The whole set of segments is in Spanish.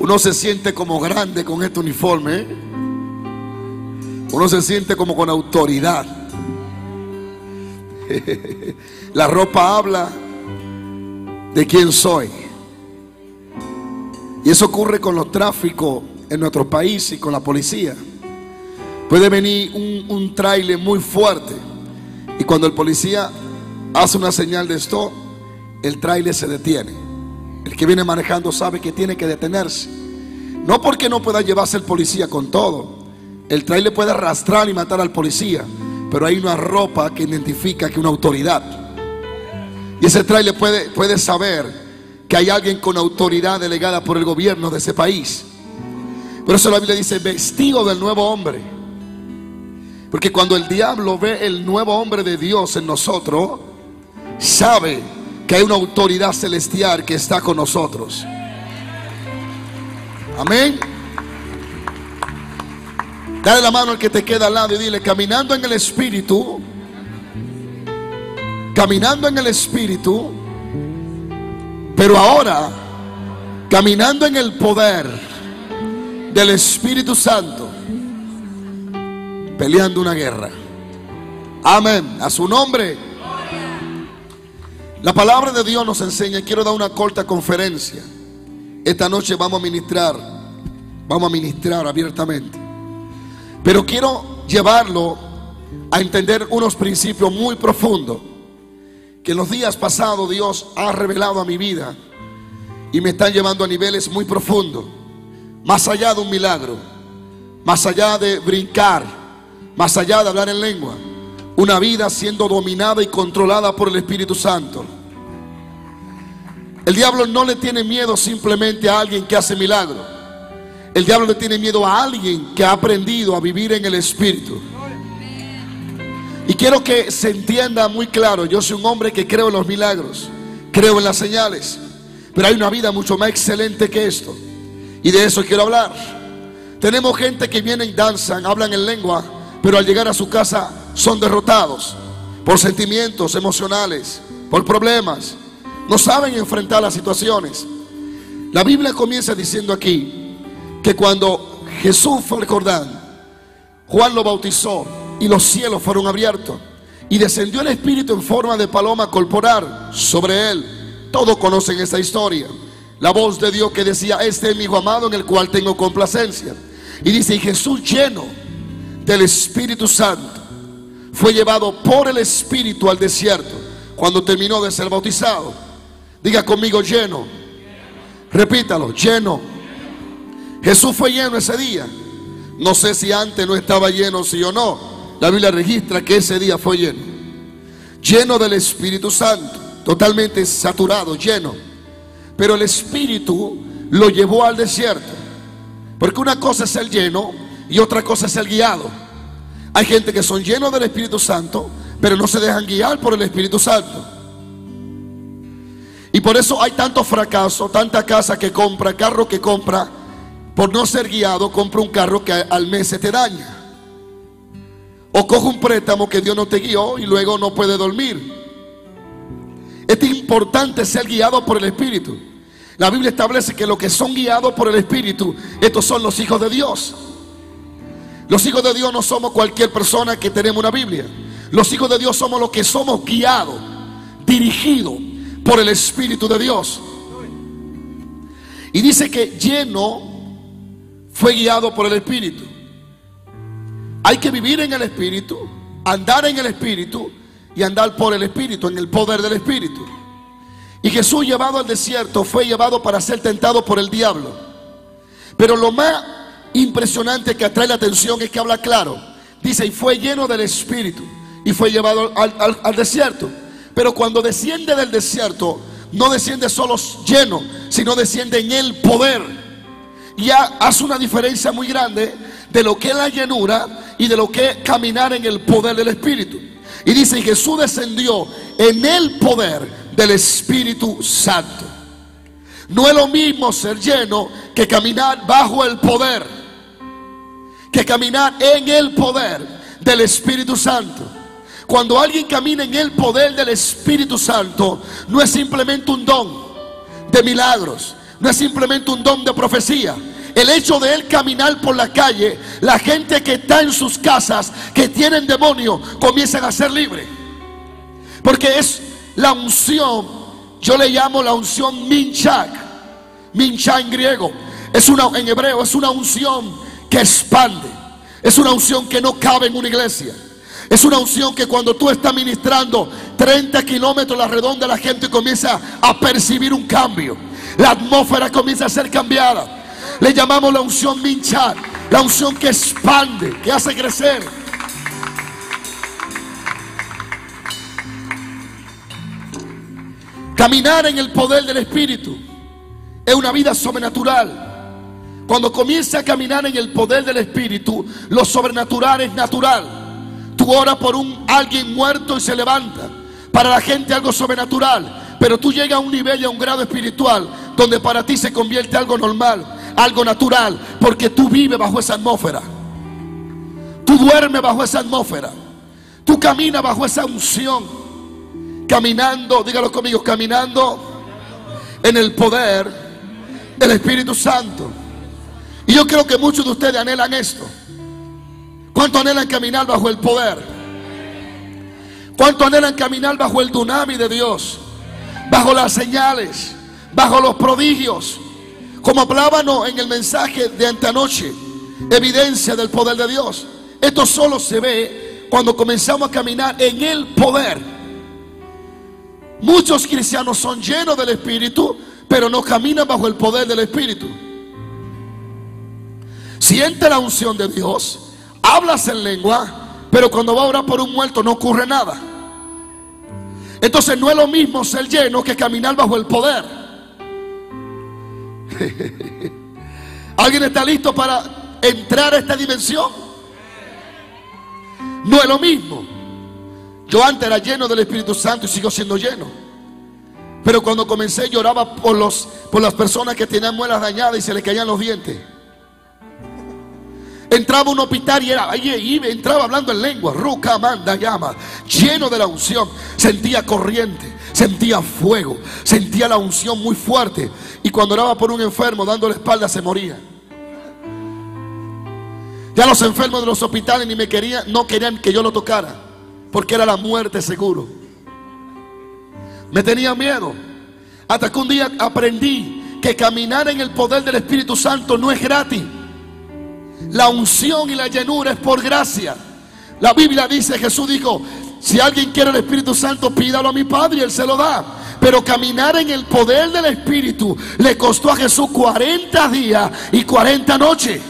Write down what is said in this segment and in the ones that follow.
Uno se siente como grande con este uniforme. ¿eh? Uno se siente como con autoridad. La ropa habla de quién soy. Y eso ocurre con los tráficos en nuestro país y con la policía. Puede venir un, un muy fuerte y cuando el policía hace una señal de esto, el trailer se detiene. El que viene manejando sabe que tiene que detenerse. No porque no pueda llevarse el policía con todo. El trailer puede arrastrar y matar al policía, pero hay una ropa que identifica que una autoridad. Y ese trailer puede, puede saber que hay alguien con autoridad delegada por el gobierno de ese país. Por eso la Biblia dice, vestido del nuevo hombre. Porque cuando el diablo ve el nuevo hombre de Dios en nosotros, sabe que hay una autoridad celestial que está con nosotros. Amén. Dale la mano al que te queda al lado y dile, caminando en el Espíritu, caminando en el Espíritu, pero ahora caminando en el poder del Espíritu Santo, peleando una guerra. Amén. A su nombre. La palabra de Dios nos enseña, quiero dar una corta conferencia. Esta noche vamos a ministrar, vamos a ministrar abiertamente. Pero quiero llevarlo a entender unos principios muy profundos que en los días pasados Dios ha revelado a mi vida y me están llevando a niveles muy profundos, más allá de un milagro, más allá de brincar, más allá de hablar en lengua, una vida siendo dominada y controlada por el Espíritu Santo. El diablo no le tiene miedo simplemente a alguien que hace milagro. El diablo le tiene miedo a alguien que ha aprendido a vivir en el Espíritu. Y quiero que se entienda muy claro, yo soy un hombre que creo en los milagros, creo en las señales, pero hay una vida mucho más excelente que esto. Y de eso quiero hablar. Tenemos gente que viene y danzan, hablan en lengua, pero al llegar a su casa son derrotados por sentimientos emocionales, por problemas. No saben enfrentar las situaciones. La Biblia comienza diciendo aquí que cuando Jesús fue al Jordán, Juan lo bautizó y los cielos fueron abiertos y descendió el Espíritu en forma de paloma corporal sobre él. Todos conocen esta historia. La voz de Dios que decía, este es mi amado en el cual tengo complacencia. Y dice, y Jesús lleno del Espíritu Santo fue llevado por el Espíritu al desierto cuando terminó de ser bautizado. Diga conmigo lleno. Repítalo, lleno. Jesús fue lleno ese día. No sé si antes no estaba lleno, sí o no. La Biblia registra que ese día fue lleno. Lleno del Espíritu Santo. Totalmente saturado, lleno. Pero el Espíritu lo llevó al desierto. Porque una cosa es el lleno y otra cosa es el guiado. Hay gente que son llenos del Espíritu Santo, pero no se dejan guiar por el Espíritu Santo. Y por eso hay tanto fracaso, tanta casa que compra, carro que compra, por no ser guiado, compra un carro que al mes se te daña. O coge un préstamo que Dios no te guió y luego no puede dormir. Es importante ser guiado por el Espíritu. La Biblia establece que los que son guiados por el Espíritu, estos son los hijos de Dios. Los hijos de Dios no somos cualquier persona que tenemos una Biblia. Los hijos de Dios somos los que somos guiados, dirigidos por el Espíritu de Dios. Y dice que lleno fue guiado por el Espíritu. Hay que vivir en el Espíritu, andar en el Espíritu y andar por el Espíritu, en el poder del Espíritu. Y Jesús llevado al desierto fue llevado para ser tentado por el diablo. Pero lo más impresionante que atrae la atención es que habla claro. Dice, y fue lleno del Espíritu y fue llevado al, desierto. Pero cuando desciende del desierto, no desciende solo lleno, sino desciende en el poder. Y hace una diferencia muy grande de lo que es la llenura y de lo que es caminar en el poder del Espíritu. Y dice, Jesús descendió en el poder del Espíritu Santo. No es lo mismo ser lleno que caminar bajo el poder, que caminar en el poder del Espíritu Santo. Cuando alguien camina en el poder del Espíritu Santo, no es simplemente un don de milagros no es simplemente un don de profecía. El hecho de él caminar por la calle, la gente que está en sus casas, que tienen demonio, comienzan a ser libres. Porque es la unción, yo le llamo la unción minchak, minchak en griego, es una en hebreo, es una unción que expande. Es una unción que no cabe en una iglesia. Es una unción que cuando tú estás ministrando 30 kilómetros a la redonda, la gente comienza a percibir un cambio. La atmósfera comienza a ser cambiada. Le llamamos la unción minchar, la unción que expande, que hace crecer. Caminar en el poder del Espíritu es una vida sobrenatural. Cuando comienza a caminar en el poder del Espíritu, lo sobrenatural es natural. Tú oras por un alguien muerto y se levanta. Para la gente algo sobrenatural. Pero tú llegas a un nivel y a un grado espiritual donde para ti se convierte algo normal, algo natural, porque tú vives bajo esa atmósfera. Tú duermes bajo esa atmósfera. Tú caminas bajo esa unción. Caminando, dígalo conmigo, caminando en el poder del Espíritu Santo. Y yo creo que muchos de ustedes anhelan esto. ¿Cuánto anhelan caminar bajo el poder? ¿Cuánto anhelan caminar bajo el dunami de Dios? Bajo las señales, bajo los prodigios. Como hablábamos en el mensaje de antenoche, evidencia del poder de Dios. Esto solo se ve cuando comenzamos a caminar en el poder. Muchos cristianos son llenos del Espíritu, pero no caminan bajo el poder del Espíritu. Siente la unción de Dios, hablas en lengua, pero cuando va a orar por un muerto no ocurre nada. Entonces no es lo mismo ser lleno que caminar bajo el poder. ¿Alguien está listo para entrar a esta dimensión? No es lo mismo. Yo antes era lleno del Espíritu Santo y sigo siendo lleno. Pero cuando comencé lloraba por, los, por las personas que tenían muelas dañadas y se le caían los dientes. Entraba un hospital y era, ahí entraba hablando en lengua, ruca, manda, llama, lleno de la unción. Sentía corriente, sentía fuego, sentía la unción muy fuerte. Y cuando oraba por un enfermo dando la espalda se moría. Ya los enfermos de los hospitales ni me querían, no querían que yo lo tocara, porque era la muerte seguro. Me tenía miedo. Hasta que un día aprendí que caminar en el poder del Espíritu Santo no es gratis. La unción y la llenura es por gracia. La Biblia dice, Jesús dijo, si alguien quiere el Espíritu Santo, pídalo a mi Padre y Él se lo da. Pero caminar en el poder del Espíritu le costó a Jesús 40 días y 40 noches.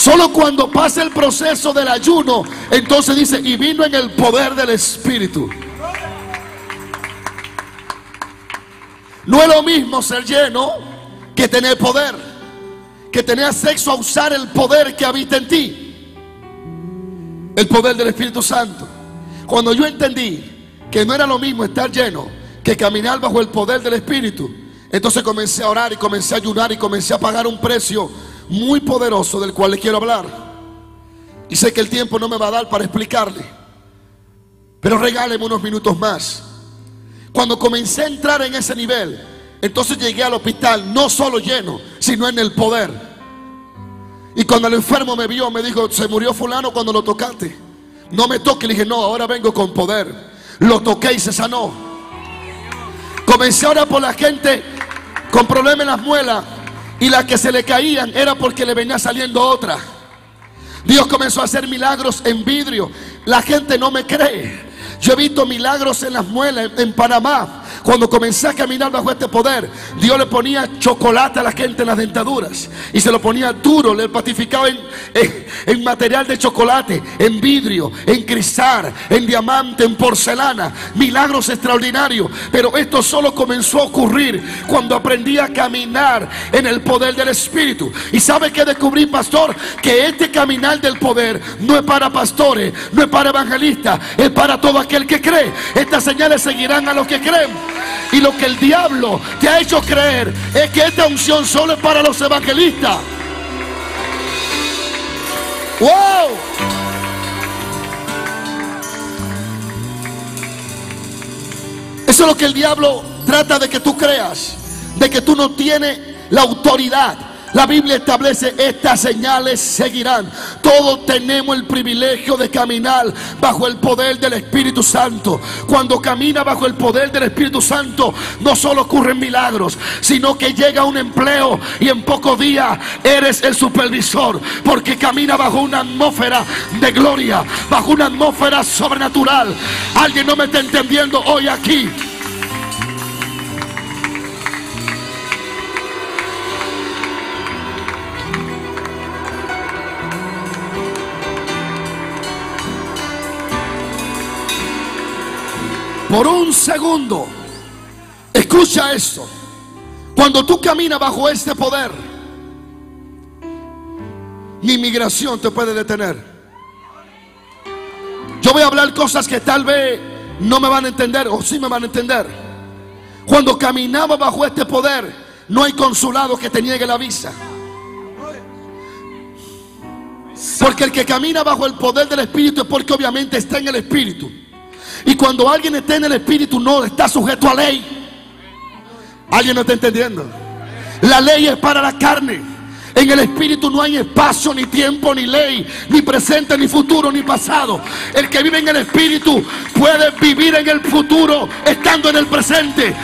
Solo cuando pasa el proceso del ayuno, entonces dice, y vino en el poder del Espíritu. No es lo mismo ser lleno que tener poder que tenía sexo a usar el poder que habita en ti. El poder del Espíritu Santo. Cuando yo entendí que no era lo mismo estar lleno que caminar bajo el poder del Espíritu, entonces comencé a orar y comencé a ayunar y comencé a pagar un precio muy poderoso del cual le quiero hablar. Y sé que el tiempo no me va a dar para explicarle. Pero regáleme unos minutos más. Cuando comencé a entrar en ese nivel, entonces llegué al hospital no solo lleno, sino en el poder. Y cuando el enfermo me vio, me dijo, se murió fulano cuando lo tocaste. No me toque, le dije, no, ahora vengo con poder. Lo toqué y se sanó. Comencé ahora por la gente con problemas en las muelas y las que se le caían era porque le venía saliendo otra. Dios comenzó a hacer milagros en vidrio. La gente no me cree. Yo he visto milagros en las muelas en Panamá. Cuando comencé a caminar bajo este poder, Dios le ponía chocolate a la gente en las dentaduras y se lo ponía duro, le patificaba en, material de chocolate, en vidrio, en cristal, en diamante, en porcelana. Milagros extraordinarios. Pero esto solo comenzó a ocurrir cuando aprendí a caminar en el poder del Espíritu. Y sabe que descubrí, pastor, que este caminar del poder no es para pastores, no es para evangelistas, es para todo aquel que cree. Estas señales seguirán a los que creen. Y lo que el diablo te ha hecho creer es que esta unción solo es para los evangelistas. ¡Wow! Eso es lo que el diablo trata de que tú creas. de que tú no tienes la autoridad la Biblia establece estas señales seguirán. Todos tenemos el privilegio de caminar bajo el poder del Espíritu Santo. Cuando camina bajo el poder del Espíritu Santo, no solo ocurren milagros, sino que llega un empleo y en pocos días eres el supervisor, porque camina bajo una atmósfera de gloria, bajo una atmósfera sobrenatural. Alguien no me está entendiendo hoy aquí. Por un segundo, escucha esto. Cuando tú caminas bajo este poder, ni migración te puede detener. Yo voy a hablar cosas que tal vez no me van a entender o sí me van a entender. Cuando caminaba bajo este poder, no hay consulado que te niegue la visa. Porque el que camina bajo el poder del Espíritu es porque obviamente está en el Espíritu. Y cuando alguien está en el Espíritu no está sujeto a ley. ¿Alguien no está entendiendo? La ley es para la carne. En el Espíritu no hay espacio, ni tiempo, ni ley, ni presente, ni futuro, ni pasado. El que vive en el Espíritu puede vivir en el futuro estando en el presente.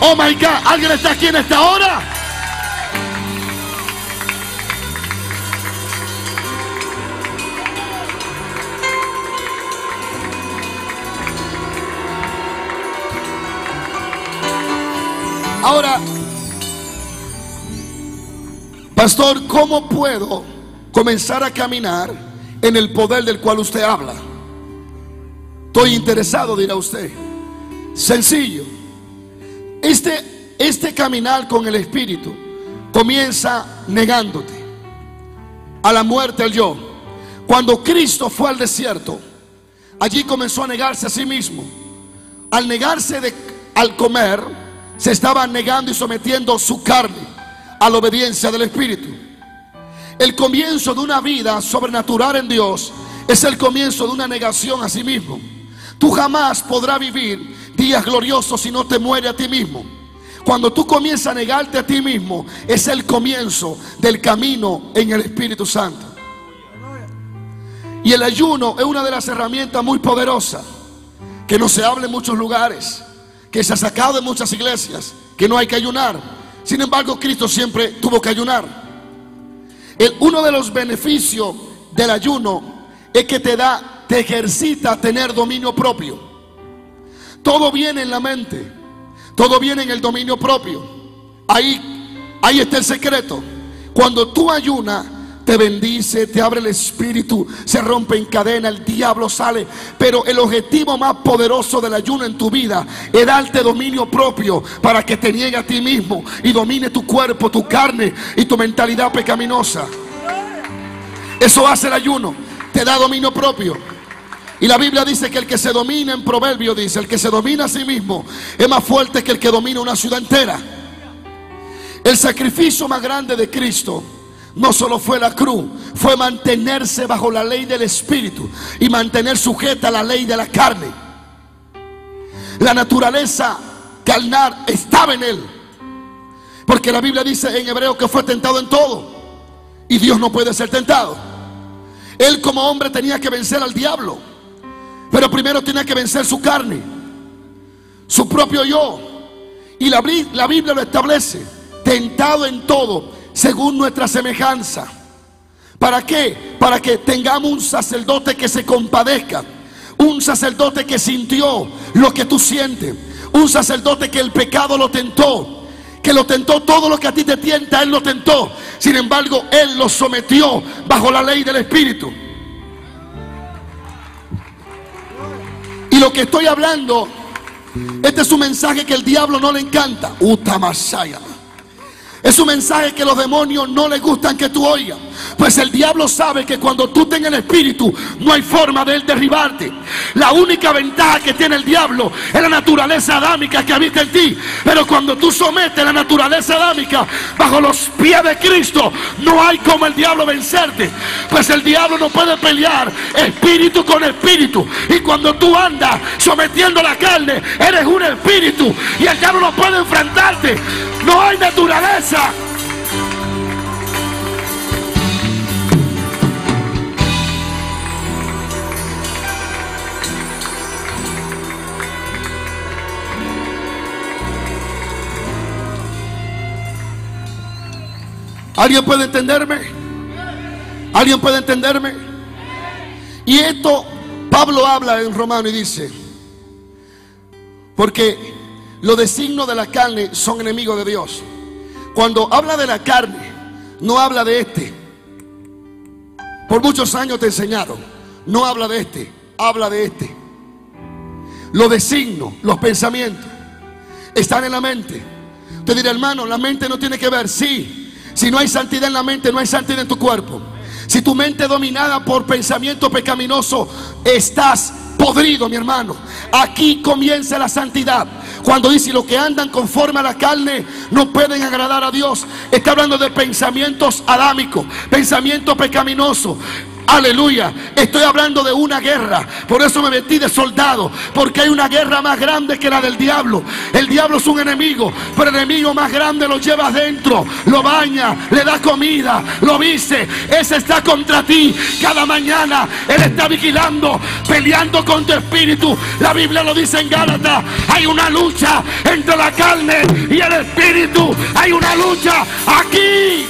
Oh my God, ¿alguien está aquí en esta hora? Ahora, pastor, ¿cómo puedo comenzar a caminar en el poder del cual usted habla? Estoy interesado, dirá usted. Sencillo. Este, este caminar con el Espíritu comienza negándote a la muerte al yo. Cuando Cristo fue al desierto, allí comenzó a negarse a sí mismo. Al negarse de, al comer, se estaba negando y sometiendo su carne a la obediencia del Espíritu. El comienzo de una vida sobrenatural en Dios es el comienzo de una negación a sí mismo. Tú jamás podrás vivir días gloriosos si no te mueres a ti mismo. Cuando tú comienzas a negarte a ti mismo, es el comienzo del camino en el Espíritu Santo. Y el ayuno es una de las herramientas muy poderosas que no se habla en muchos lugares que se ha sacado de muchas iglesias, que no hay que ayunar. Sin embargo, Cristo siempre tuvo que ayunar. El, uno de los beneficios del ayuno es que te da, te ejercita tener dominio propio. Todo viene en la mente, todo viene en el dominio propio. Ahí, ahí está el secreto. Cuando tú ayunas, te bendice, te abre el espíritu, se rompe en cadena, el diablo sale. Pero el objetivo más poderoso del ayuno en tu vida es darte dominio propio para que te niegue a ti mismo y domine tu cuerpo, tu carne y tu mentalidad pecaminosa. Eso hace el ayuno, te da dominio propio. Y la Biblia dice que el que se domina en proverbio dice, el que se domina a sí mismo es más fuerte que el que domina una ciudad entera. El sacrificio más grande de Cristo no solo fue la cruz, fue mantenerse bajo la ley del Espíritu y mantener sujeta la ley de la carne. La naturaleza carnal estaba en él. Porque la Biblia dice en hebreo que fue tentado en todo. Y Dios no puede ser tentado. Él como hombre tenía que vencer al diablo. Pero primero tenía que vencer su carne. Su propio yo. Y la, la Biblia lo establece. Tentado en todo según nuestra semejanza. ¿Para qué? Para que tengamos un sacerdote que se compadezca. Un sacerdote que sintió lo que tú sientes. Un sacerdote que el pecado lo tentó. Que lo tentó todo lo que a ti te tienta, Él lo tentó. Sin embargo, Él lo sometió bajo la ley del Espíritu. Y lo que estoy hablando, este es un mensaje que el diablo no le encanta. Utamasaya. Es un mensaje que los demonios no les gustan que tú oigas. Pues el diablo sabe que cuando tú tengas el espíritu, no hay forma de él derribarte. La única ventaja que tiene el diablo es la naturaleza adámica que habita en ti. Pero cuando tú sometes la naturaleza adámica bajo los pies de Cristo, no hay como el diablo vencerte. Pues el diablo no puede pelear espíritu con espíritu. Y cuando tú andas sometiendo la carne, eres un espíritu. Y el diablo no puede enfrentarte. No hay naturaleza. ¿Alguien puede entenderme? ¿Alguien puede entenderme? Y esto Pablo habla en Romano y dice, porque los designos de la carne son enemigos de Dios. Cuando habla de la carne, no habla de este. Por muchos años te he enseñado, no habla de este, habla de este. Los designos, los pensamientos, están en la mente. Te diré, hermano, la mente no tiene que ver, sí, si no hay santidad en la mente, no hay santidad en tu cuerpo. Si tu mente es dominada por pensamiento pecaminoso, estás podrido, mi hermano. Aquí comienza la santidad. Cuando dice lo que andan conforme a la carne no pueden agradar a Dios. Está hablando de pensamientos adámicos, pensamientos pecaminosos. Aleluya. Estoy hablando de una guerra. Por eso me metí de soldado. Porque hay una guerra más grande que la del diablo. El diablo es un enemigo. Pero el enemigo más grande lo lleva adentro. Lo baña. Le da comida. Lo viste. Ese está contra ti. Cada mañana Él está vigilando. Peleando con tu espíritu. La Biblia lo dice en Gálatas. Hay una lucha entre la carne y el espíritu. Hay una lucha aquí.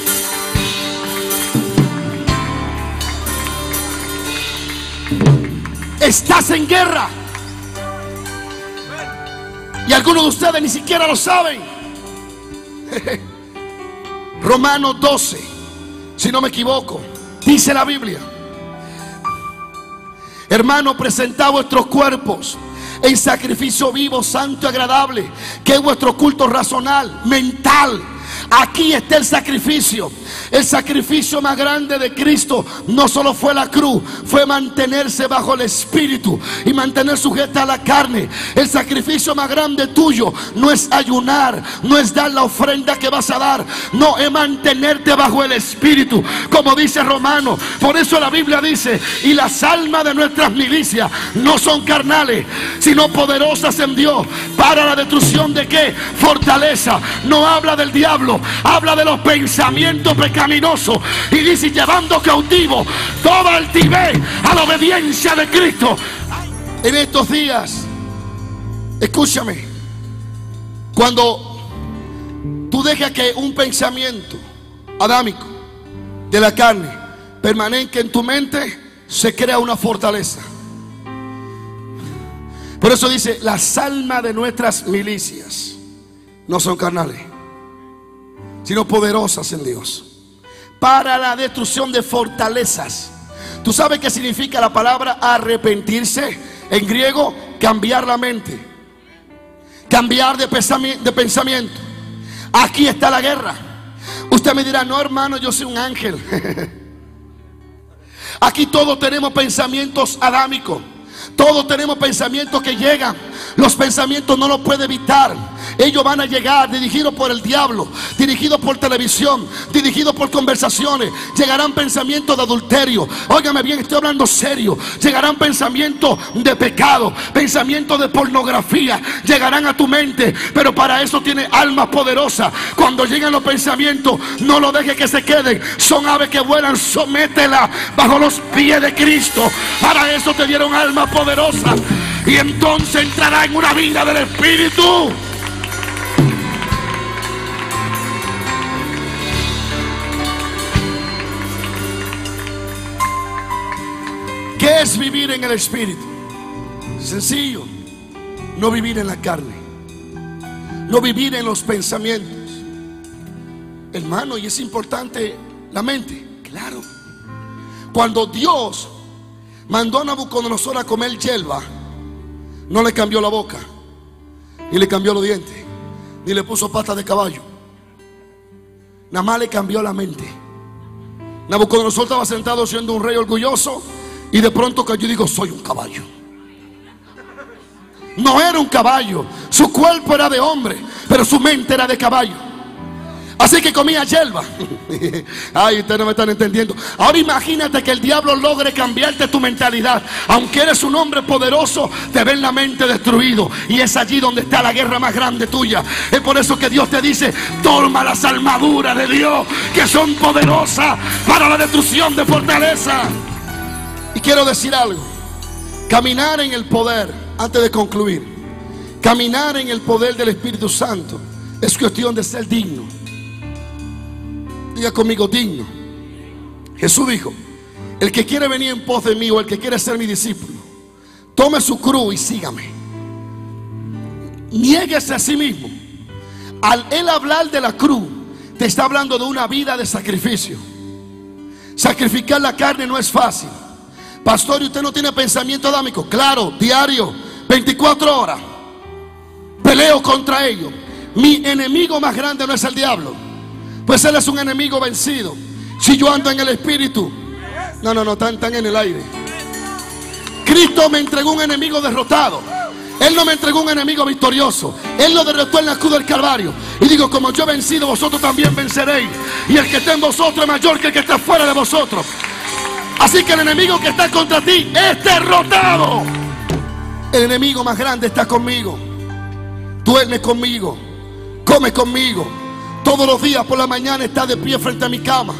Estás en guerra. Y algunos de ustedes ni siquiera lo saben. Romanos 12, si no me equivoco, dice la Biblia. Hermano, presentad vuestros cuerpos en sacrificio vivo, santo y agradable, que es vuestro culto racional, mental Aquí está el sacrificio. El sacrificio más grande de Cristo no solo fue la cruz, fue mantenerse bajo el espíritu y mantener sujeta a la carne. El sacrificio más grande tuyo no es ayunar, no es dar la ofrenda que vas a dar, no es mantenerte bajo el espíritu, como dice Romano. Por eso la Biblia dice, y las almas de nuestras milicias no son carnales, sino poderosas en Dios para la destrucción de qué? Fortaleza. No habla del diablo habla de los pensamientos pecaminosos y dice llevando cautivo toda altivez a la obediencia de Cristo. En estos días, escúchame, cuando tú dejas que un pensamiento adámico de la carne permanezca en tu mente, se crea una fortaleza. Por eso dice, las almas de nuestras milicias no son carnales sino poderosas en Dios. Para la destrucción de fortalezas. ¿Tú sabes qué significa la palabra arrepentirse? En griego, cambiar la mente. Cambiar de pensamiento. Aquí está la guerra. Usted me dirá, no hermano, yo soy un ángel. Aquí todos tenemos pensamientos adámicos. Todos tenemos pensamientos que llegan. Los pensamientos no los puede evitar. Ellos van a llegar dirigidos por el diablo, dirigidos por televisión, dirigidos por conversaciones. Llegarán pensamientos de adulterio. Óigame bien, estoy hablando serio. Llegarán pensamientos de pecado, pensamientos de pornografía. Llegarán a tu mente, pero para eso tiene almas poderosas. Cuando lleguen los pensamientos, no lo dejes que se queden. Son aves que vuelan, sométela bajo los pies de Cristo. Para eso te dieron almas poderosas. Y entonces entrará en una vida del Espíritu. ¿Qué es vivir en el Espíritu? Sencillo. No vivir en la carne. No vivir en los pensamientos. Hermano, y es importante la mente. Claro. Cuando Dios mandó a Nabucodonosor a comer yelva, no le cambió la boca, ni le cambió los dientes, ni le puso patas de caballo. Nada más le cambió la mente. Nabucodonosor estaba sentado siendo un rey orgulloso y de pronto que yo digo, soy un caballo. No era un caballo, su cuerpo era de hombre, pero su mente era de caballo. Así que comía hierba. Ay, ustedes no me están entendiendo. Ahora imagínate que el diablo logre cambiarte tu mentalidad. Aunque eres un hombre poderoso, te ven la mente destruido. Y es allí donde está la guerra más grande tuya. Es por eso que Dios te dice, toma las armaduras de Dios, que son poderosas para la destrucción de fortaleza. Quiero decir algo. Caminar en el poder, antes de concluir, caminar en el poder del Espíritu Santo es cuestión de ser digno. Diga conmigo, digno. Jesús dijo, el que quiere venir en pos de mí o el que quiere ser mi discípulo, tome su cruz y sígame. Niéguese a sí mismo. Al él hablar de la cruz, te está hablando de una vida de sacrificio. Sacrificar la carne no es fácil. Pastor, ¿y usted no tiene pensamiento adámico? Claro, diario, 24 horas. Peleo contra ellos. Mi enemigo más grande no es el diablo. Pues él es un enemigo vencido. Si yo ando en el espíritu. No, no, no, están, en el aire. Cristo me entregó un enemigo derrotado. Él no me entregó un enemigo victorioso. Él lo derrotó en la cruz del Calvario. Y digo, como yo he vencido, vosotros también venceréis. Y el que está en vosotros es mayor que el que está fuera de vosotros. Así que el enemigo que está contra ti es derrotado. El enemigo más grande está conmigo. Duerme conmigo. Come conmigo. Todos los días por la mañana está de pie frente a mi cama.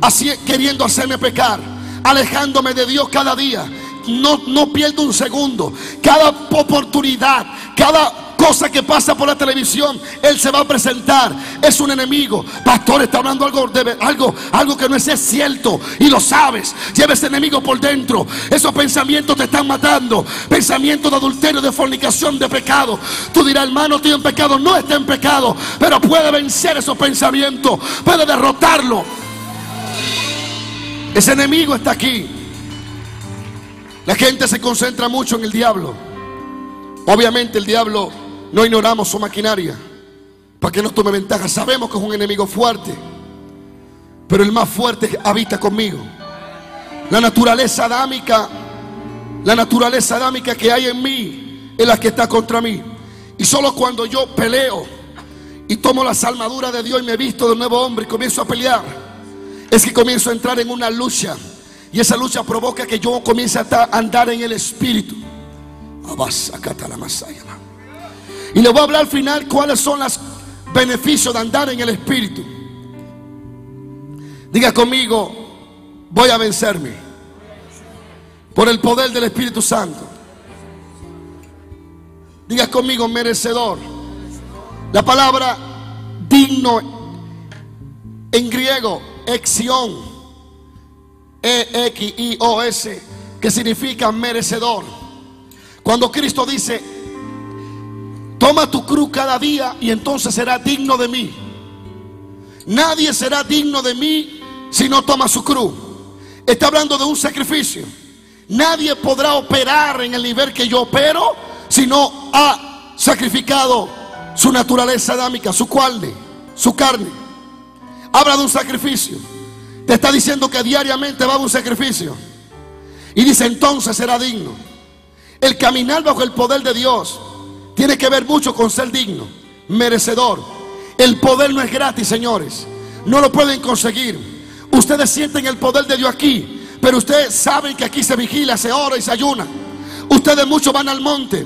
Así queriendo hacerme pecar. Alejándome de Dios cada día. No, no pierdo un segundo. Cada oportunidad, cada cosa que pasa por la televisión, Él se va a presentar. Es un enemigo. Pastor, está hablando algo, algo, algo que no es cierto. Y lo sabes. Lleva ese enemigo por dentro. Esos pensamientos te están matando. Pensamientos de adulterio, de fornicación, de pecado. Tú dirás, hermano, estoy en pecado. No está en pecado. Pero puede vencer esos pensamientos. Puede derrotarlo. Ese enemigo está aquí. La gente se concentra mucho en el diablo. Obviamente el diablo no ignoramos su maquinaria para que no tome ventaja. Sabemos que es un enemigo fuerte, pero el más fuerte habita conmigo. La naturaleza adámica, la naturaleza adámica que hay en mí es la que está contra mí. Y solo cuando yo peleo y tomo las armaduras de Dios y me visto de nuevo hombre y comienzo a pelear, es que comienzo a entrar en una lucha. Y esa lucha provoca que yo comience a andar en el espíritu. Y le voy a hablar al final cuáles son los beneficios de andar en el espíritu. Diga conmigo, voy a vencerme por el poder del Espíritu Santo. Diga conmigo, merecedor. La palabra digno en griego, exión, E-X-I-O-S, que significa merecedor. Cuando Cristo dice, toma tu cruz cada día y entonces será digno de mí. Nadie será digno de mí si no toma su cruz. Está hablando de un sacrificio. Nadie podrá operar en el nivel que yo opero si no ha sacrificado su naturaleza adámica, su carne, su carne. Habla de un sacrificio. Te está diciendo que diariamente va a un sacrificio. Y dice entonces será digno. El caminar bajo el poder de Dios tiene que ver mucho con ser digno, merecedor. El poder no es gratis, señores. No lo pueden conseguir. Ustedes sienten el poder de Dios aquí, pero ustedes saben que aquí se vigila, se ora y se ayuna. Ustedes muchos van al monte.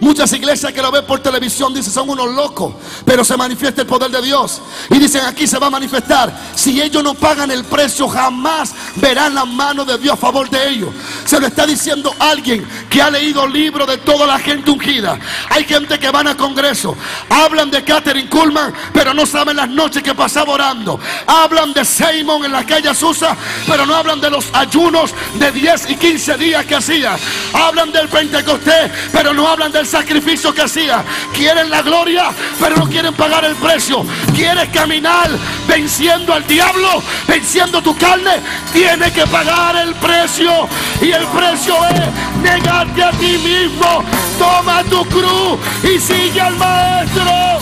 Muchas iglesias que lo ven por televisión dicen son unos locos, pero se manifiesta el poder de Dios. Y dicen aquí se va a manifestar. Si ellos no pagan el precio, jamás verán la mano de Dios a favor de ellos. Se lo está diciendo alguien que ha leído libros de toda la gente ungida. Hay gente que van a congreso, hablan de Catherine Kuhlman, pero no saben las noches que pasaba orando. Hablan de Simon en la calle Susa, pero no hablan de los ayunos de 10 y 15 días que hacía. Hablan del Pentecostés, pero no hablan del sacrificio que hacía. Quieren la gloria, pero no quieren pagar el precio. Quieres caminar venciendo al diablo, venciendo tu carne. Tiene que pagar el precio. Y el precio es negarte a ti mismo. Toma tu cruz y sigue al maestro.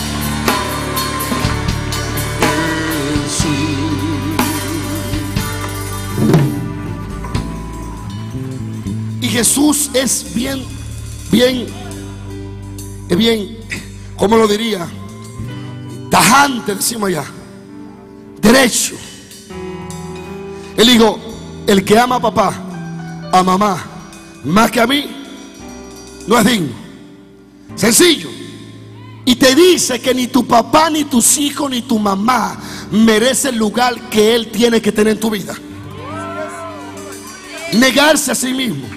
Y Jesús es bien, bien es bien, ¿cómo lo diría? Tajante, decimos allá. Derecho. Él dijo, el que ama a papá, a mamá, más que a mí, no es digno. Sencillo. Y te dice que ni tu papá, ni tus hijos, ni tu mamá merece el lugar que Él tiene que tener en tu vida. Negarse a sí mismo.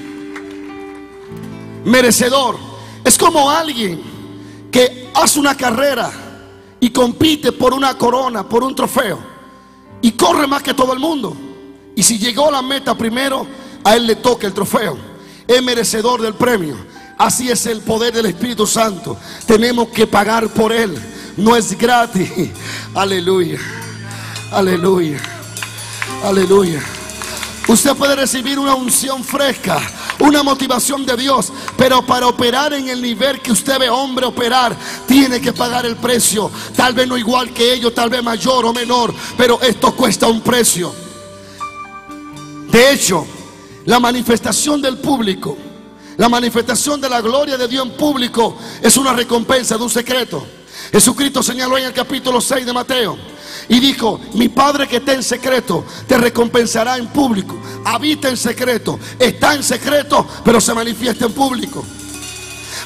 Merecedor. Es como alguien que hace una carrera y compite por una corona, por un trofeo. Y corre más que todo el mundo. Y si llegó a la meta primero, a Él le toca el trofeo. Es merecedor del premio. Así es el poder del Espíritu Santo. Tenemos que pagar por Él. No es gratis. Aleluya. Aleluya. Aleluya. Usted puede recibir una unción fresca, una motivación de Dios, pero para operar en el nivel que usted ve hombre operar, tiene que pagar el precio. Tal vez no igual que ellos, tal vez mayor o menor, pero esto cuesta un precio. De hecho, la manifestación del público, la manifestación de la gloria de Dios en público es una recompensa de un secreto. Jesucristo señaló en el capítulo 6 de Mateo y dijo, mi Padre que está en secreto, te recompensará en público. Habita en secreto, está en secreto, pero se manifiesta en público.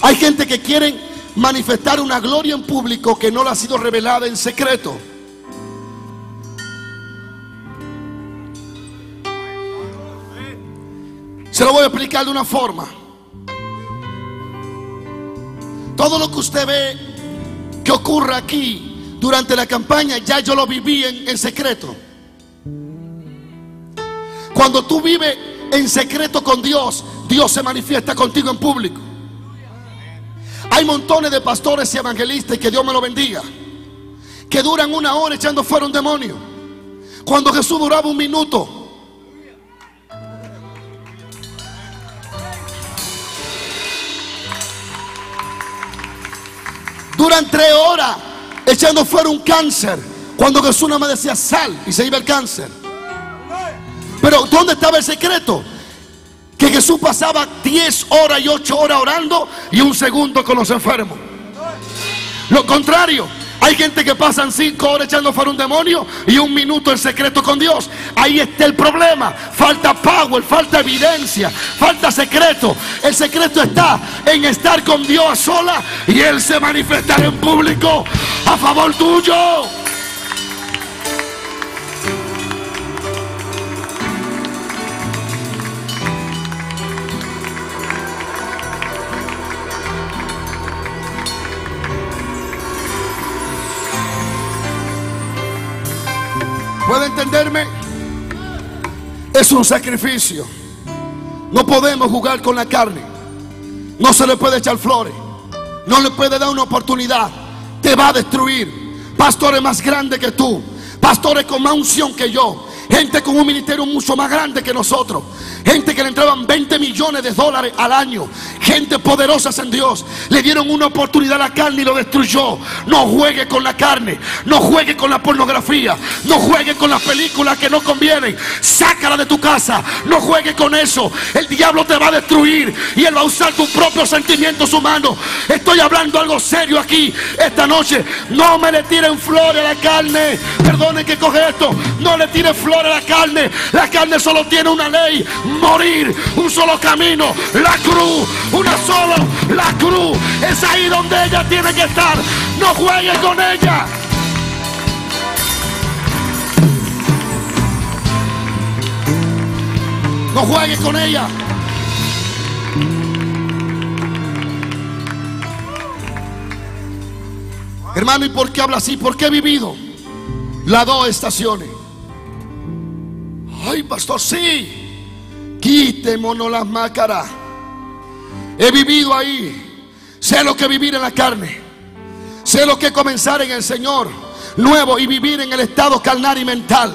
Hay gente que quiere manifestar una gloria en público que no le ha sido revelada en secreto. Se lo voy a explicar de una forma. Todo lo que usted ve que ocurre aquí durante la campaña, ya yo lo viví en, secreto. Cuando tú vives en secreto con Dios, Dios se manifiesta contigo en público. Hay montones de pastores y evangelistas, y que Dios me lo bendiga, que duran una hora echando fuera un demonio. Cuando Jesús duraba un minuto, Duran tres horas echando fuera un cáncer. Cuando Jesús no me decía sal y se iba el cáncer. Pero ¿dónde estaba el secreto? Que Jesús pasaba 10 horas y 8 horas orando y un segundo con los enfermos. Lo contrario, hay gente que pasan cinco horas echando fuera un demonio y un minuto en secreto con Dios. Ahí está el problema. Falta power, falta evidencia, falta secreto. El secreto está en estar con Dios a sola y Él se manifestará en público a favor tuyo. Es un sacrificio. No podemos jugar con la carne. No se le puede echar flores. No le puede dar una oportunidad. Te va a destruir. Pastores más grandes que tú. Pastores con más unción que yo. Gente con un ministerio mucho más grande que nosotros. Gente que le entraban 20 millones de dólares al año. Gente poderosa en Dios. Le dieron una oportunidad a la carne y lo destruyó. No juegue con la carne. No juegue con la pornografía. No juegue con las películas que no convienen. Sácala de tu casa. No juegue con eso. El diablo te va a destruir. Y él va a usar tus propios sentimientos humanos. Estoy hablando algo serio aquí esta noche. No me le tiren flores a la carne. Perdone que coge esto. No le tire flores a la carne. La carne solo tiene una ley morir, un solo camino, la cruz, una sola, la cruz. Es ahí donde ella tiene que estar. No juegue con ella. No juegue con ella. Hermano, ¿y por qué habla así? ¿Por qué he vivido las dos estaciones? Ay, pastor, sí. Quítemonos las máscaras. He vivido ahí. Sé lo que vivir en la carne. Sé lo que comenzar en el Señor nuevo y vivir en el estado carnal y mental.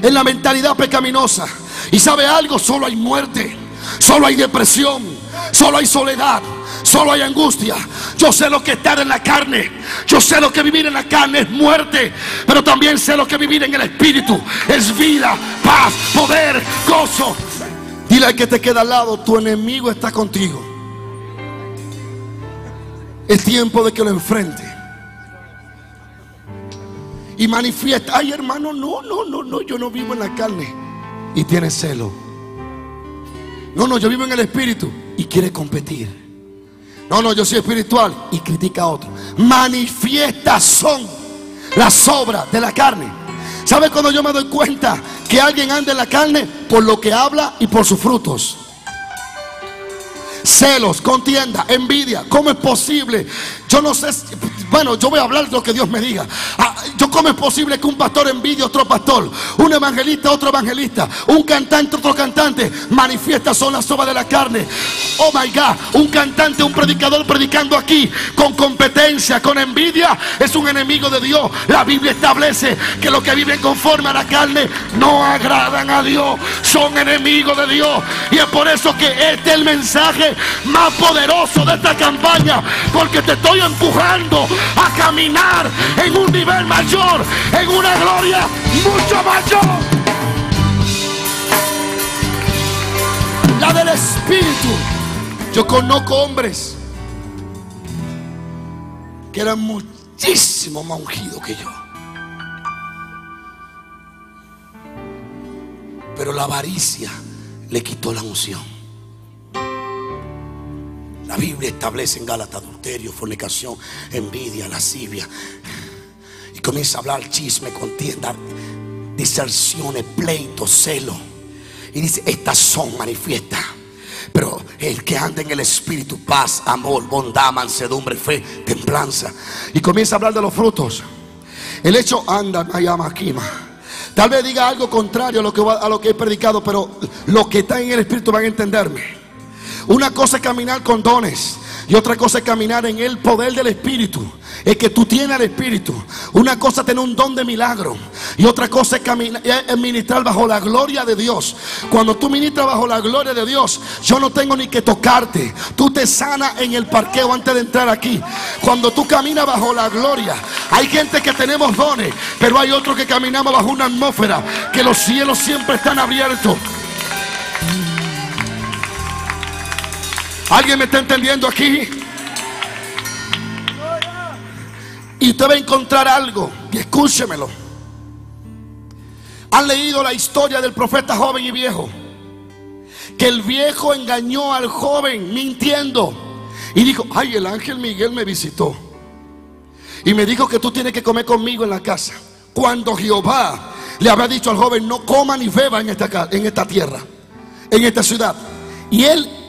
En la mentalidad pecaminosa. Y sabe algo, solo hay muerte. Solo hay depresión. Solo hay soledad. Solo hay angustia. Yo sé lo que estar en la carne. Yo sé lo que vivir en la carne es muerte. Pero también sé lo que vivir en el espíritu es vida, paz, poder, gozo. Dile al que te queda al lado, tu enemigo está contigo. Es tiempo de que lo enfrente. Y manifiesta, ay hermano, no, no, no, no, yo no vivo en la carne. Y tiene celo. No, no, yo vivo en el espíritu y quiere competir. No, no, yo soy espiritual y critica a otro. Manifiestas son las obras de la carne. ¿Sabe cuando yo me doy cuenta que alguien anda en la carne? Por lo que habla y por sus frutos. Celos, contienda, envidia. ¿Cómo es posible? Yo no sé, bueno, yo voy a hablar de lo que Dios me diga. Ah, yo cómo es posible que un pastor envidie a otro pastor, un evangelista a otro evangelista, un cantante a otro cantante, manifiesta son las obras de la carne. Oh my God, un cantante, un predicador predicando aquí con competencia, con envidia, es un enemigo de Dios. La Biblia establece que los que viven conforme a la carne no agradan a Dios, son enemigos de Dios. Y es por eso que este es el mensaje más poderoso de esta campaña, porque te estoy empujando a caminar en un nivel mayor, en una gloria mucho mayor. La del Espíritu. Yo conozco hombres que eran muchísimo más ungidos que yo. Pero la avaricia le quitó la unción. La Biblia establece en Gálatas adulterio, fornicación, envidia, lascivia. Y comienza a hablar chisme, contienda, diserciones, pleitos, celo. Y dice, estas son manifiestas. Pero el que anda en el espíritu, paz, amor, bondad, mansedumbre, fe, templanza. Y comienza a hablar de los frutos. El hecho anda, llama aquí. Tal vez diga algo contrario a lo, que, a lo que he predicado, pero los que están en el espíritu van a entenderme. Una cosa es caminar con dones. Y otra cosa es caminar en el poder del Espíritu. Es que tú tienes el Espíritu. Una cosa es tener un don de milagro. Y otra cosa es, caminar, es ministrar bajo la gloria de Dios. Cuando tú ministras bajo la gloria de Dios, yo no tengo ni que tocarte. Tú te sanas en el parqueo antes de entrar aquí. Cuando tú caminas bajo la gloria, hay gente que tenemos dones, pero hay otros que caminamos bajo una atmósfera. Que los cielos siempre están abiertos. ¿Alguien me está entendiendo aquí? Y usted va a encontrar algo. Y escúchemelo. Han leído la historia del profeta joven y viejo. Que el viejo engañó al joven mintiendo. Y dijo, ay, el ángel Miguel me visitó. Y me dijo que tú tienes que comer conmigo en la casa. Cuando Jehová le había dicho al joven, no coma ni beba en esta, en esta tierra, en esta ciudad. Y él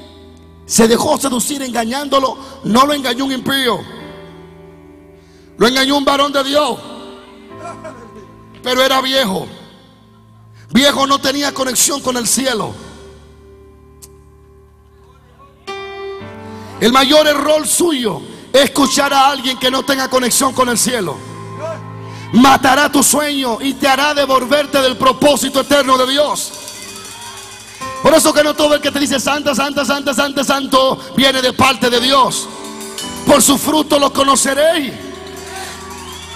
se dejó seducir engañándolo. No lo engañó un impío. Lo engañó un varón de Dios. Pero era viejo. Viejo no tenía conexión con el cielo. El mayor error suyo es escuchar a alguien que no tenga conexión con el cielo. Matará tu sueño y te hará devolverte del propósito eterno de Dios. Por eso que no todo el que te dice santa, santa, santa, santa, santo viene de parte de Dios. Por su fruto lo conoceréis.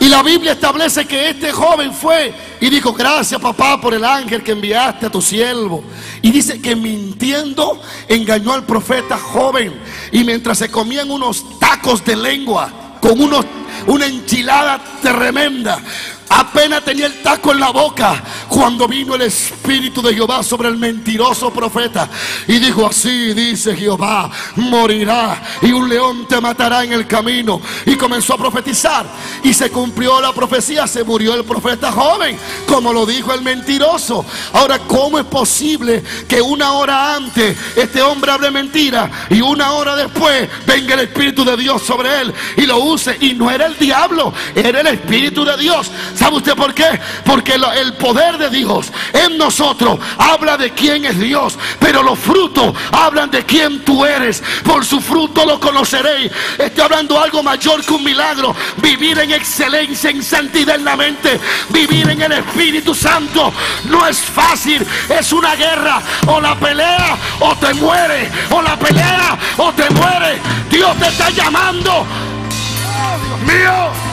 Y la Biblia establece que este joven fue y dijo, gracias papá por el ángel que enviaste a tu siervo. Y dice que mintiendo engañó al profeta joven. Y mientras se comían unos tacos de lengua con unos, una enchilada tremenda, Apenas tenía el taco en la boca cuando vino el Espíritu de Jehová sobre el mentiroso profeta. Y dijo así, dice Jehová, morirá y un león te matará en el camino. Y comenzó a profetizar. Y se cumplió la profecía, se murió el profeta joven, como lo dijo el mentiroso. Ahora, ¿cómo es posible que una hora antes este hombre hable mentira y una hora después venga el Espíritu de Dios sobre él y lo use? Y no era el diablo, era el Espíritu de Dios. ¿Sabe usted por qué? Porque el poder de Dios en nosotros habla de quién es Dios, pero los frutos hablan de quién tú eres. Por su fruto lo conoceréis. Estoy hablando algo mayor que un milagro. Vivir en excelencia, en santidad en la mente, vivir en el Espíritu Santo no es fácil. Es una guerra. O la pelea o te muere. O la pelea o te muere. Dios te está llamando. mío.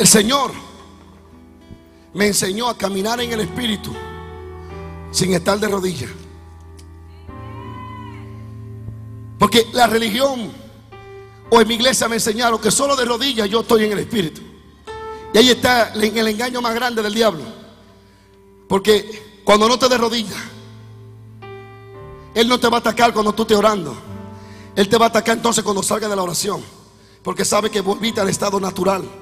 El Señor me enseñó a caminar en el Espíritu sin estar de rodillas. Porque la religión o en mi iglesia me enseñaron que solo de rodillas yo estoy en el Espíritu. Y ahí está el engaño más grande del diablo. Porque cuando no te de rodillas, Él no te va a atacar cuando tú estés orando. Él te va a atacar entonces cuando salga de la oración. Porque sabe que volviste al estado natural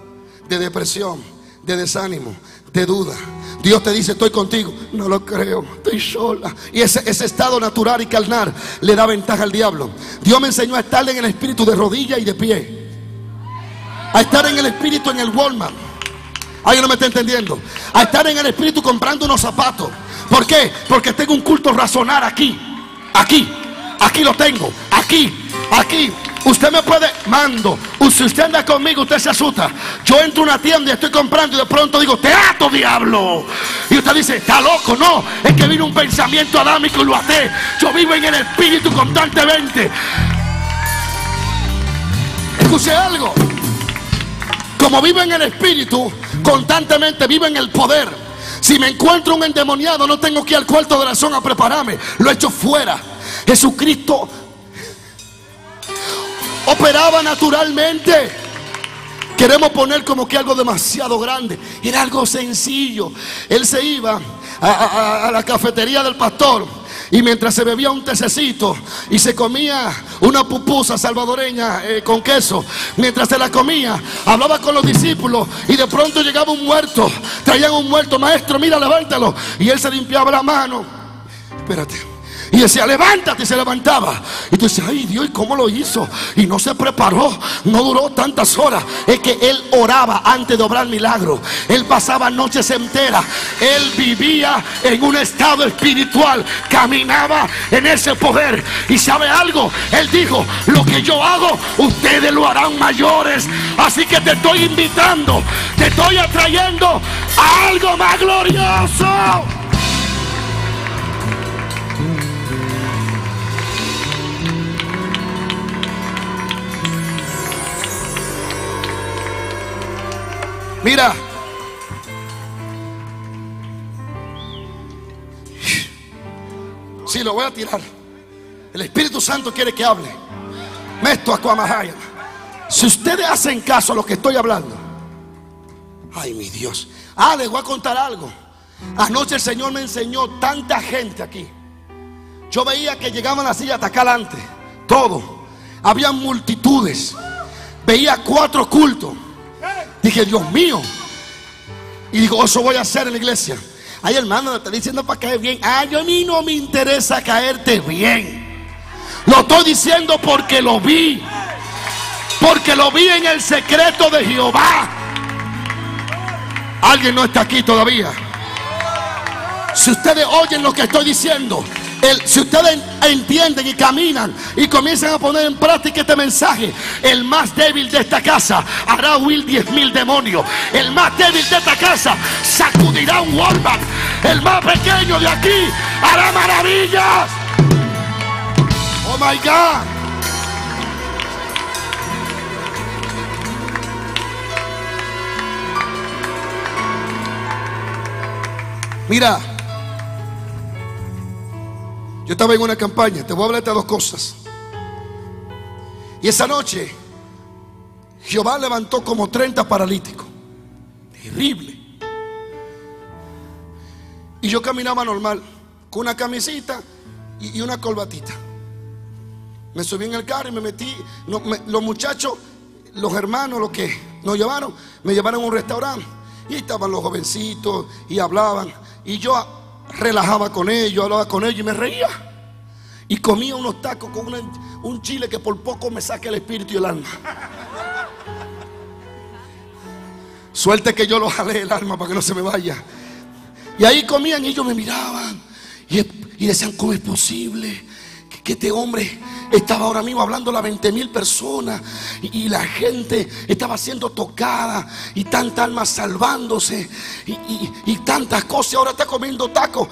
de depresión, de desánimo, de duda. Dios te dice, estoy contigo. No lo creo, estoy sola. Y ese, ese estado natural y carnal le da ventaja al diablo. Dios me enseñó a estar en el espíritu de rodilla y de pie. A estar en el espíritu en el Walmart. ¿Alguien no me está entendiendo? A estar en el espíritu comprando unos zapatos. ¿Por qué? Porque tengo un culto razonar aquí. Aquí. Aquí lo tengo. Aquí. Aquí. Usted me puede, mando. Si usted anda conmigo, usted se asusta. Yo entro a una tienda y estoy comprando y de pronto digo, te ato, diablo. Y usted dice, está loco. No, es que vino un pensamiento adámico y lo até. Yo vivo en el espíritu constantemente. Escuche algo. Como vivo en el espíritu, constantemente vivo en el poder. Si me encuentro un endemoniado, no tengo que ir al cuarto de oración a prepararme. Lo he hecho fuera. Jesucristo operaba naturalmente. Queremos poner como que algo demasiado grande. Era algo sencillo. Él se iba a, la cafetería del pastor. Y mientras se bebía un tececito y se comía una pupusa salvadoreña eh, con queso, mientras se la comía, hablaba con los discípulos y de pronto llegaba un muerto. Traían un muerto, maestro, mira, levántalo. Y él se limpiaba la mano. Espérate. Y decía, levántate, y se levantaba. Y tú dices, ay Dios, ¿y cómo lo hizo? Y no se preparó, no duró tantas horas. Es que él oraba antes de obrar milagro. Él pasaba noches enteras. Él vivía en un estado espiritual. Caminaba en ese poder. Y sabe algo, él dijo, lo que yo hago, ustedes lo harán mayores. Así que te estoy invitando, te estoy atrayendo a algo más glorioso. Mira. Si lo voy a tirar. El Espíritu Santo quiere que hable. Si ustedes hacen caso a lo que estoy hablando. Ay, mi Dios. Ah, les voy a contar algo. Anoche el Señor me enseñó tanta gente aquí. Yo veía que llegaban así hasta acá adelante. Todo. Había multitudes. Veía cuatro cultos. Dije, Dios mío. Y digo, eso voy a hacer en la iglesia. Ay, hermano, te estoy diciendo para caer bien. Ay, a mí no me interesa caerte bien. Lo estoy diciendo porque lo vi. Porque lo vi en el secreto de Jehová. Alguien no está aquí todavía. Si ustedes oyen lo que estoy diciendo, si ustedes entienden y caminan y comienzan a poner en práctica este mensaje, el más débil de esta casa hará huir diez mil demonios. El más débil de esta casa sacudirá un Walmart. El más pequeño de aquí hará maravillas. Oh my God. Mira, yo estaba en una campaña, te voy a hablar de dos cosas. Y esa noche, Jehová levantó como 30 paralíticos. Terrible. Y yo caminaba normal, con una camisita y una colbatita. Me subí en el carro y me metí. los muchachos, los hermanos, los que nos llevaron, me llevaron a un restaurante. Y estaban los jovencitos y hablaban. Y yo relajaba con ellos, hablaba con ellos y me reía. Y comía unos tacos con un chile que por poco me saque el espíritu y el alma. Suerte que yo lo jalé el alma para que no se me vaya. Y ahí comían y ellos me miraban. Y, decían, ¿cómo es posible este hombre estaba ahora mismo hablando a 20 mil personas? Y, la gente estaba siendo tocada. Y tanta alma salvándose. Y, tantas cosas. Ahora está comiendo tacos.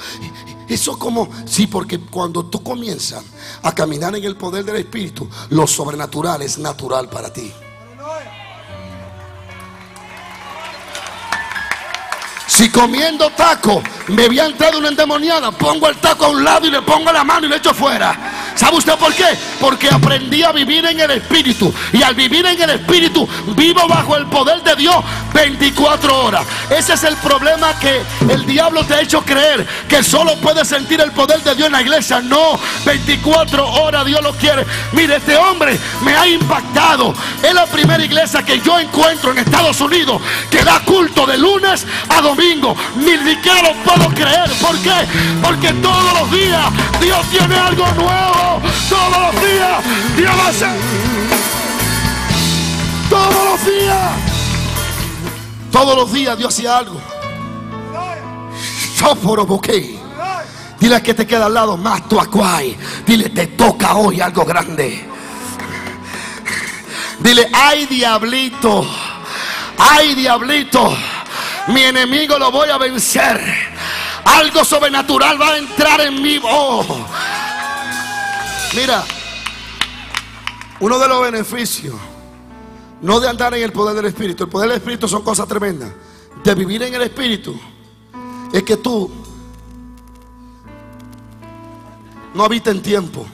Eso como, sí, porque cuando tú comienzas a caminar en el poder del Espíritu, lo sobrenatural es natural para ti. Si comiendo taco me había entrado una endemoniada, pongo el taco a un lado y le pongo la mano y le echo fuera. ¿Sabe usted por qué? Porque aprendí a vivir en el Espíritu. Y al vivir en el Espíritu, vivo bajo el poder de Dios 24 horas. Ese es el problema que el diablo te ha hecho creer. Que solo puedes sentir el poder de Dios en la iglesia. No, 24 horas Dios lo quiere. Mire, este hombre me ha impactado. Es la primera iglesia que yo encuentro en Estados Unidos que da culto de lunes a domingo. Ni siquiera lo puedo creer. ¿Por qué? Porque todos los días Dios tiene algo nuevo. Todos los días Dios va a hacer. Todos los días. Todos los días Dios hacía algo. Dile Dile que te queda al lado, más tu acuay. Dile, te toca hoy algo grande. Dile, ay diablito, ay diablito, mi enemigo lo voy a vencer. Algo sobrenatural va a entrar en mi voz. Mira, uno de los beneficios, no de andar en el poder del Espíritu, el poder del Espíritu son cosas tremendas. De vivir en el Espíritu, es que tú no habitas en tiempo.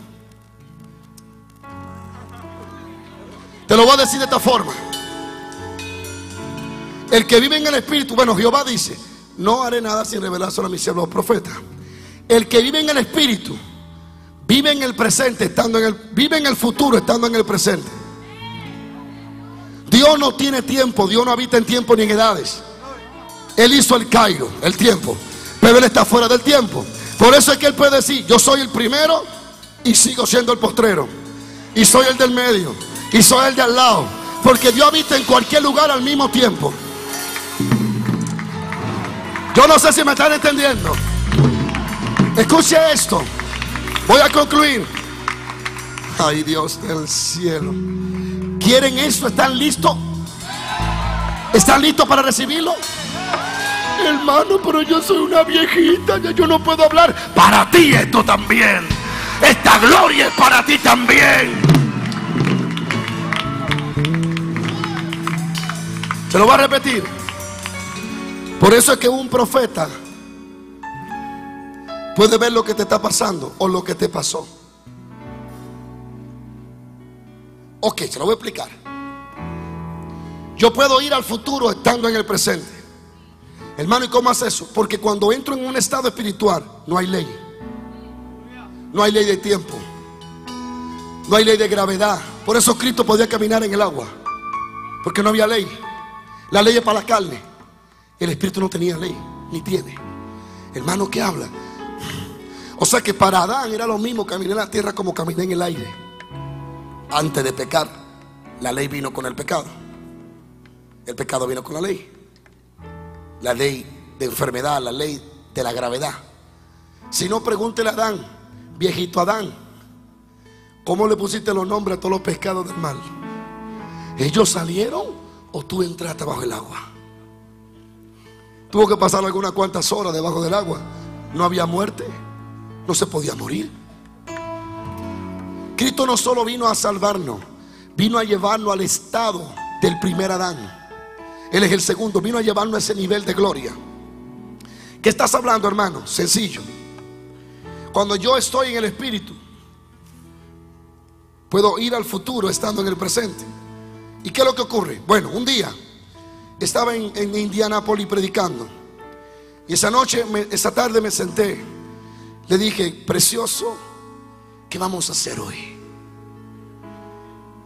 Te lo voy a decir de esta forma. El que vive en el Espíritu, bueno, Jehová dice, no haré nada sin revelar a mis siervos profetas. El que vive en el Espíritu Vive en el presente estando en el vive en el futuro estando en el presente. Dios no tiene tiempo, Dios no habita en tiempo ni en edades. Él hizo el Cairo, el tiempo, pero él está fuera del tiempo. Por eso es que él puede decir, yo soy el primero y sigo siendo el postrero. Y soy el del medio y soy el de al lado, porque Dios habita en cualquier lugar al mismo tiempo. Yo no sé si me están entendiendo. Escuche esto. Voy a concluir. Ay Dios del cielo. ¿Quieren eso? ¿Están listos? ¿Están listos para recibirlo? Hermano, pero yo soy una viejita, ya yo no puedo hablar. Para ti esto también. Esta gloria es para ti también. Se lo voy a repetir. Por eso es que un profeta Puede ver lo que te está pasando o lo que te pasó. Ok, se lo voy a explicar. Yo puedo ir al futuro estando en el presente. Hermano, ¿y cómo hace eso? Porque cuando entro en un estado espiritual, no hay ley. No hay ley de tiempo. No hay ley de gravedad. Por eso Cristo podía caminar en el agua. Porque no había ley. La ley es para la carne. El Espíritu no tenía ley, ni tiene. Hermano, ¿qué habla? O sea que para Adán era lo mismo caminar en la tierra como caminar en el aire. Antes de pecar, la ley vino con el pecado. El pecado vino con la ley. La ley de enfermedad, la ley de la gravedad. Si no, pregúntele a Adán, viejito Adán, ¿cómo le pusiste los nombres a todos los pescados del mar? ¿Ellos salieron o tú entraste bajo el agua? Tuvo que pasar algunas cuantas horas debajo del agua. No había muerte no se podía morir. Cristo no solo vino a salvarnos, vino a llevarnos al estado del primer Adán. Él es el segundo, vino a llevarnos a ese nivel de gloria. ¿Qué estás hablando, hermano? Sencillo. Cuando yo estoy en el Espíritu, puedo ir al futuro estando en el presente. ¿Y qué es lo que ocurre? Bueno, un día estaba en, Indianápolis predicando. Y esa noche, esa tarde me senté le dije, precioso, ¿qué vamos a hacer hoy?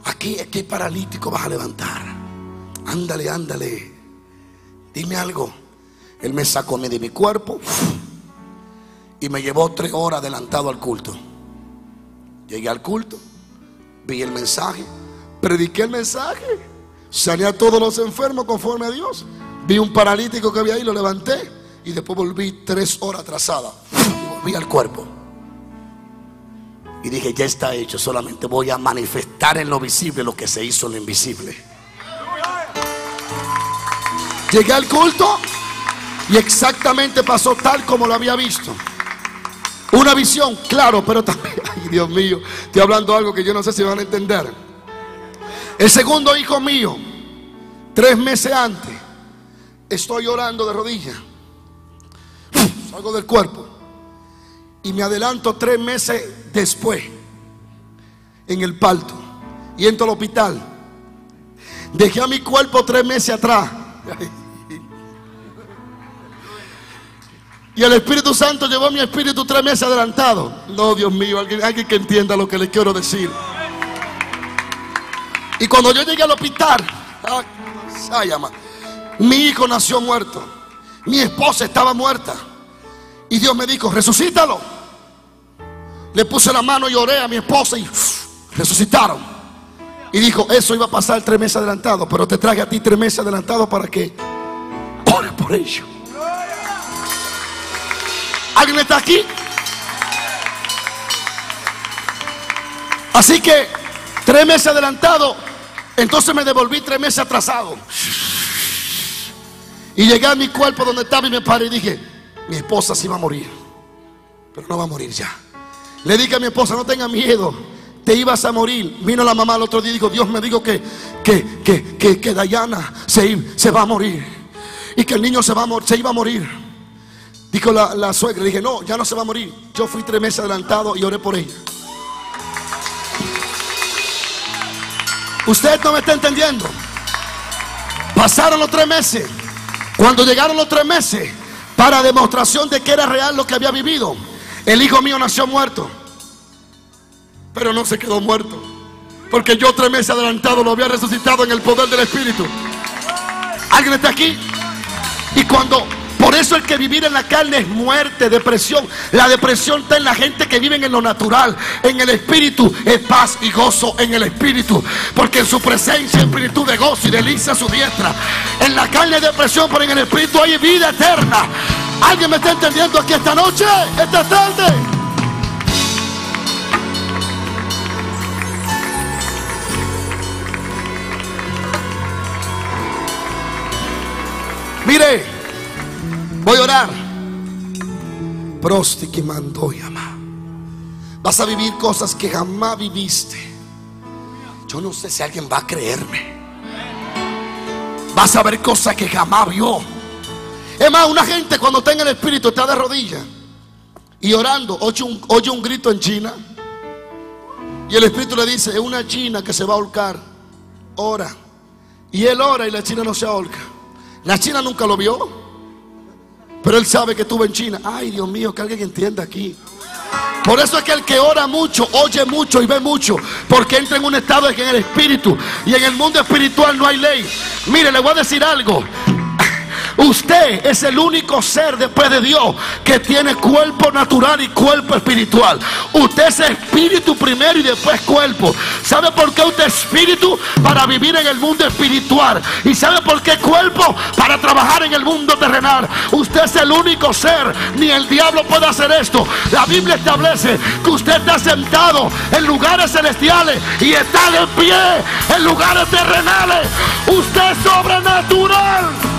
Aquí, aquí paralítico vas a levantar. Ándale, ándale. Dime algo. Él me sacó de mi cuerpo y me llevó tres horas adelantado al culto. Llegué al culto, vi el mensaje, prediqué el mensaje, salí a todos los enfermos conforme a Dios. Vi un paralítico que había ahí, lo levanté y después volví tres horas atrasada al cuerpo. Y dije, ya está hecho, solamente voy a manifestar en lo visible lo que se hizo en lo invisible. Llegué al culto y exactamente pasó tal como lo había visto. Una visión, claro, pero también, ay Dios mío, estoy hablando algo que yo no sé si van a entender. El segundo hijo mío, tres meses antes, estoy llorando de rodillas salgo del cuerpo y me adelanto tres meses después en el parto y entro al hospital. Dejé a mi cuerpo tres meses atrás. Y el Espíritu Santo llevó mi espíritu tres meses adelantado. No, Dios mío, alguien, alguien que entienda lo que le quiero decir. Y cuando yo llegué al hospital, ah, mi hijo nació muerto. Mi esposa estaba muerta. Y Dios me dijo, resucítalo. Le puse la mano y oré a mi esposa y resucitaron. Y dijo, eso iba a pasar tres meses adelantado, pero te traje a ti tres meses adelantado para que ores por ello. ¿Alguien está aquí? Así que tres meses adelantado, entonces me devolví tres meses atrasado. Y llegué a mi cuerpo donde estaba y me paré y dije, mi esposa sí va a morir, pero no va a morir ya. Le dije a mi esposa, no tenga miedo, te ibas a morir. Vino la mamá el otro día y dijo, Dios me dijo que, que, que, que, que Dayana se, se va a morir. Y que el niño se, va a, se iba a morir. Dijo la, la suegra, dije, no, ya no se va a morir. Yo fui tres meses adelantado y oré por ella. Usted no me está entendiendo. Pasaron los tres meses. Cuando llegaron los tres meses, para demostración de que era real lo que había vivido, el hijo mío nació muerto. Pero no se quedó muerto. Porque yo tres meses adelantado lo había resucitado en el poder del Espíritu. ¿Alguien está aquí? Y cuando por eso el que vivir en la carne es muerte, depresión. La depresión está en la gente que vive en lo natural. En el espíritu es paz y gozo en el espíritu. Porque en su presencia hay espíritu de gozo y delicia su diestra. En la carne es depresión, pero en el espíritu hay vida eterna. ¿Alguien me está entendiendo aquí esta noche? Esta tarde. Mire. Voy a orar. Prosti que mandó llama. Vas a vivir cosas que jamás viviste. Yo no sé si alguien va a creerme. Vas a ver cosas que jamás vio. Es más, una gente cuando en el espíritu está de rodillas y orando, oye un, oye un grito en China. Y el espíritu le dice, es una china que se va a ahorcar. Ora. Y él ora y la china no se ahorca. La china nunca lo vio. Pero él sabe que estuvo en China. Ay, Dios mío, que alguien entienda aquí. Por eso es que el que ora mucho, oye mucho y ve mucho. Porque entra en un estado en el espíritu. Y en el mundo espiritual no hay ley. Mire, le voy a decir algo. Usted es el único ser después de Dios que tiene cuerpo natural y cuerpo espiritual. Usted es espíritu primero y después cuerpo. ¿Sabe por qué usted es espíritu? Para vivir en el mundo espiritual. ¿Y sabe por qué cuerpo? Para trabajar en el mundo terrenal. Usted es el único ser. Ni el diablo puede hacer esto. La Biblia establece que usted está sentado en lugares celestiales y está de pie en lugares terrenales. Usted es sobrenatural.